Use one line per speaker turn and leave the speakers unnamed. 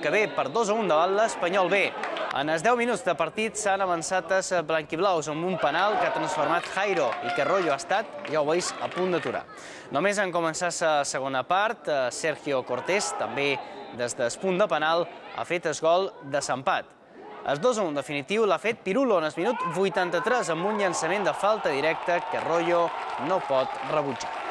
que ve per 2 a 1 davant l'Espanyol B. En els 10 minuts de partit s'han avançat els blanquiblaus amb un penal que ha transformat Jairo i que Rollo ha estat, ja ho veus, a punt d'aturar. Només en començar la segona part, eh, Sergio Cortés, també des del punt de penal, ha fet el gol de desempat. El 2 a 1 definitiu l'ha fet Pirulo en el minut 83 amb un llançament de falta directa que Rollo no pot rebutjar.